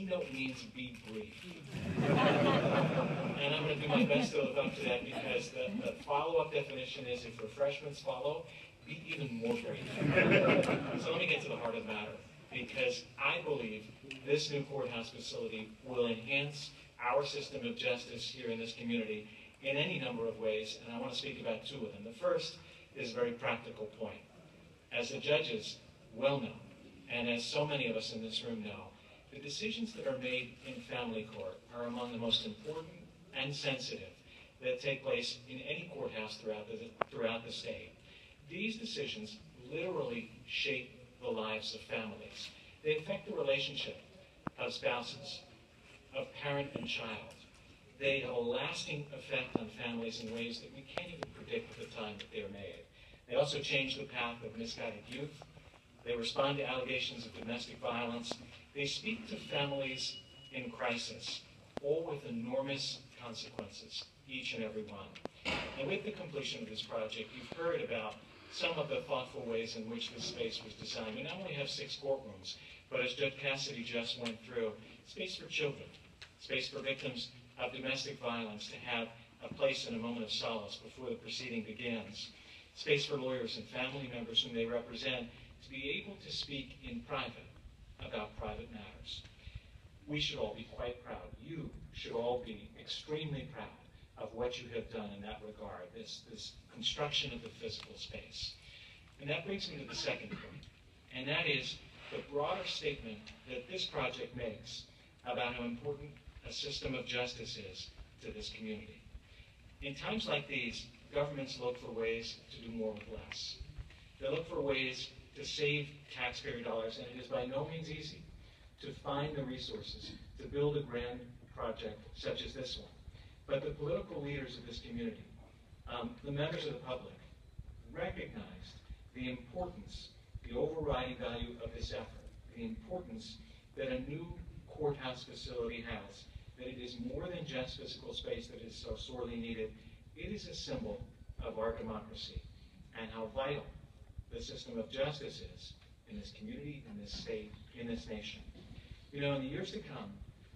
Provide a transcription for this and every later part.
keynote means be brief. and I'm going to do my best to live up to that because the, the follow-up definition is if refreshments follow, be even more brief. so let me get to the heart of the matter because I believe this new courthouse facility will enhance our system of justice here in this community in any number of ways, and I want to speak about two of them. The first is a very practical point. As the judges well know, and as so many of us in this room know, the decisions that are made in family court are among the most important and sensitive that take place in any courthouse throughout the, throughout the state. These decisions literally shape the lives of families. They affect the relationship of spouses, of parent and child. They have a lasting effect on families in ways that we can't even predict at the time that they're made. They also change the path of misguided youth. They respond to allegations of domestic violence. They speak to families in crisis, all with enormous consequences, each and every one. And with the completion of this project, you've heard about some of the thoughtful ways in which this space was designed. We not only have six courtrooms, but as Judge Cassidy just went through, space for children, space for victims of domestic violence to have a place and a moment of solace before the proceeding begins, space for lawyers and family members whom they represent to be able to speak in private about private matters. We should all be quite proud. You should all be extremely proud of what you have done in that regard, this, this construction of the physical space. And that brings me to the second point, and that is the broader statement that this project makes about how important a system of justice is to this community. In times like these, governments look for ways to do more with less. They look for ways to save taxpayer dollars, and it is by no means easy to find the resources to build a grand project such as this one. But the political leaders of this community, um, the members of the public, recognized the importance, the overriding value of this effort, the importance that a new courthouse facility has, that it is more than just physical space that is so sorely needed. It is a symbol of our democracy and how vital the system of justice is in this community, in this state, in this nation. You know, in the years to come,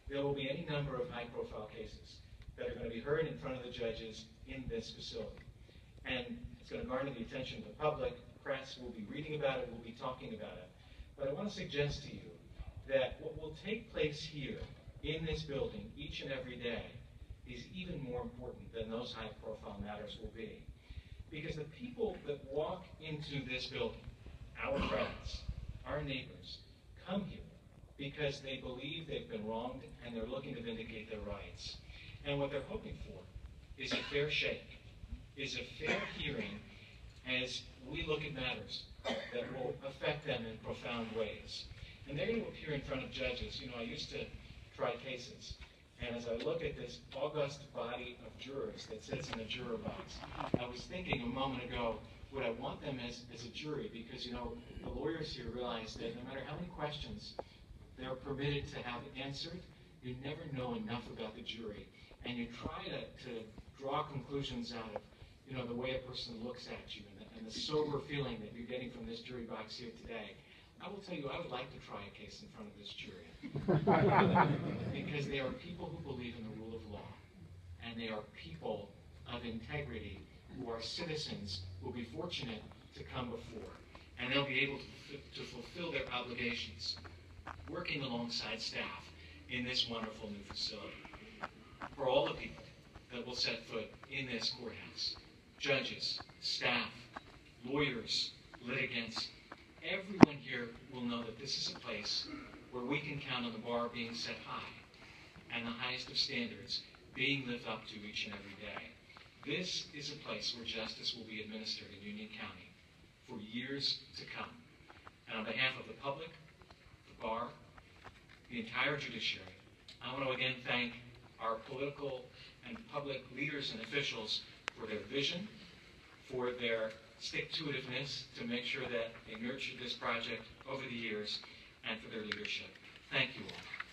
there will be any number of high-profile cases that are going to be heard in front of the judges in this facility. And it's going to garner the attention of the public. Press will be reading about it, we'll be talking about it. But I want to suggest to you that what will take place here in this building each and every day is even more important than those high-profile matters will be. Because the people that walk into this building, our friends, our neighbors, come here because they believe they've been wronged and they're looking to vindicate their rights. And what they're hoping for is a fair shake, is a fair hearing as we look at matters that will affect them in profound ways. And they're going to appear in front of judges. You know, I used to try cases. And as I look at this august body of jurors that sits in the juror box, I was thinking a moment ago, would I want them as, as a jury? Because, you know, the lawyers here realize that no matter how many questions they're permitted to have answered, you never know enough about the jury and you try to, to draw conclusions out of, you know, the way a person looks at you and the, and the sober feeling that you're getting from this jury box here today. I will tell you, I would like to try a case in front of this jury. because they are people who believe in the rule of law. And they are people of integrity who are citizens who will be fortunate to come before. And they'll be able to, to fulfill their obligations working alongside staff in this wonderful new facility for all the people that will set foot in this courthouse judges, staff, lawyers, litigants. Everyone here will know that this is a place where we can count on the bar being set high and the highest of standards being lived up to each and every day. This is a place where justice will be administered in Union County for years to come. And on behalf of the public, the bar, the entire judiciary, I want to again thank our political and public leaders and officials for their vision, for their stick-to-itiveness to make sure that they nurtured this project over the years, and for their leadership. Thank you all.